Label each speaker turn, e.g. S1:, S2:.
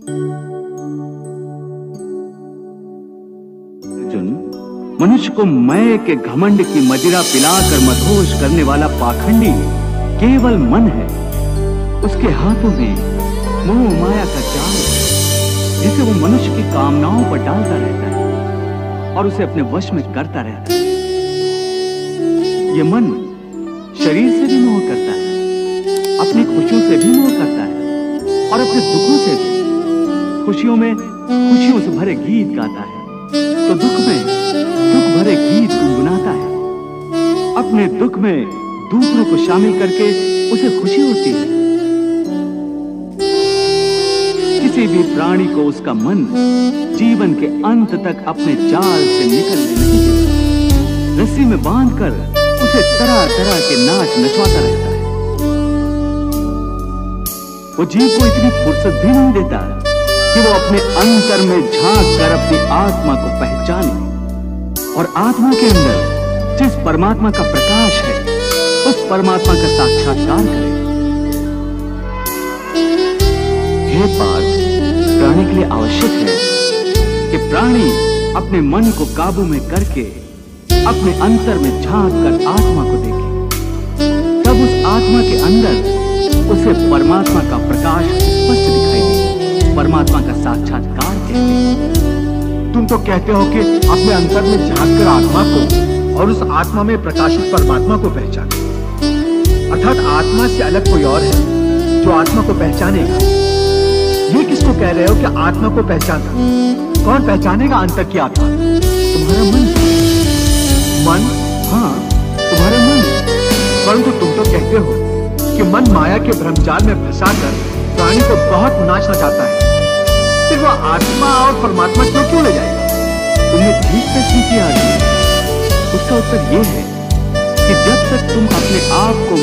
S1: अर्जुन, मनुष्य को मय के घमंड की मदिरा पिलाकर मधोश करने वाला पाखंडी केवल मन है। उसके हाथों में मोह माया का जाल है, जिसे वो मनुष्य की कामनाओं पर डालता रहता है और उसे अपने वश में करता रहता है। ये मन शरीर से भी मोह करता है, अपनी खुशियों से भी मोह करता है और अपने दुखों से भी। खुशियों में खुशियों से भरे गीत गाता है। तो दुख में दुख भरे गीत गुनगुनाता है। अपने दुख में दूसरों को शामिल करके उसे खुशी होती है। किसी भी प्राणी को उसका मन जीवन के अंत तक अपने जाल से निकलने नहीं देता। रस्सी में बांधकर उसे तरह तरह के नाच नचवाता रहता है। वो जीव को इतनी फुर्सत भी नहीं देता। कि वो अपने अंतर में झाँक कर अपनी आत्मा को पहचाने और आत्मा के अंदर जिस परमात्मा का प्रकाश है, उस परमात्मा का साक्षात्कार करे। हे पार्थ प्राणी के लिए आवश्यक है कि प्राणी अपने मन को काबू में करके अपने अंतर में झाँक कर आत्मा को देखे। तब उस आत्मा के अंदर उसे परमात्मा का प्रकाश स्पष्ट साक्षात्कार कहते हैं
S2: तुम तो कहते हो कि अपने अंतर में झाँक कर आत्मा को और उस आत्मा में प्रकाशित परमात्मा को पहचाने। अर्थात आत्मा से अलग कोई और है जो आत्मा को पहचानेगा। ये किसको कह रहे हो कि आत्मा को पहचाना कौन पहचानेगा अंतर की आत्मा?
S1: तुम्हारा मन
S2: मन?
S1: हाँ तुम्हारा मन
S2: परंतु तुम तो कहते हो कि मन माया के भ्रमजाल में फंसा कर प्राणी को बहुत नाचना चाहता है। फिर वो आत्मा और परमात्मा क्यों क्यों ले जाएगा?
S1: तुमने ठीक प्रश्न किया उसका उत्तर यह है कि जब तक तुम अपने आप को